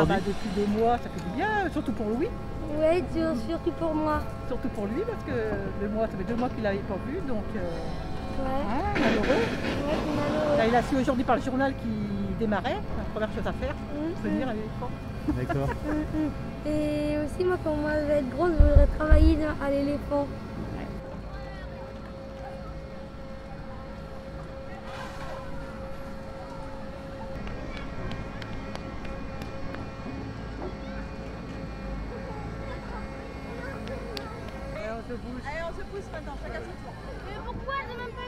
Ah bah, depuis des mois, ça fait du bien, surtout pour Louis. Ouais, surtout pour moi. Surtout pour lui, parce que le mois, ça fait deux mois qu'il l'avait pas vu, donc euh, Ouais. hein, malheureux. Ouais, malheureux. Là, il a su aujourd'hui par le journal qu'il démarrait, la première chose à faire, Mm, venir à l'éléphant. D'accord. mm, mm. Et aussi, moi, quand moi je vais être grosse, je voudrais travailler à l'éléphant. Se bouge. Allez, on se pousse maintenant, chacun son tour. Mais pourquoi? J'ai même pas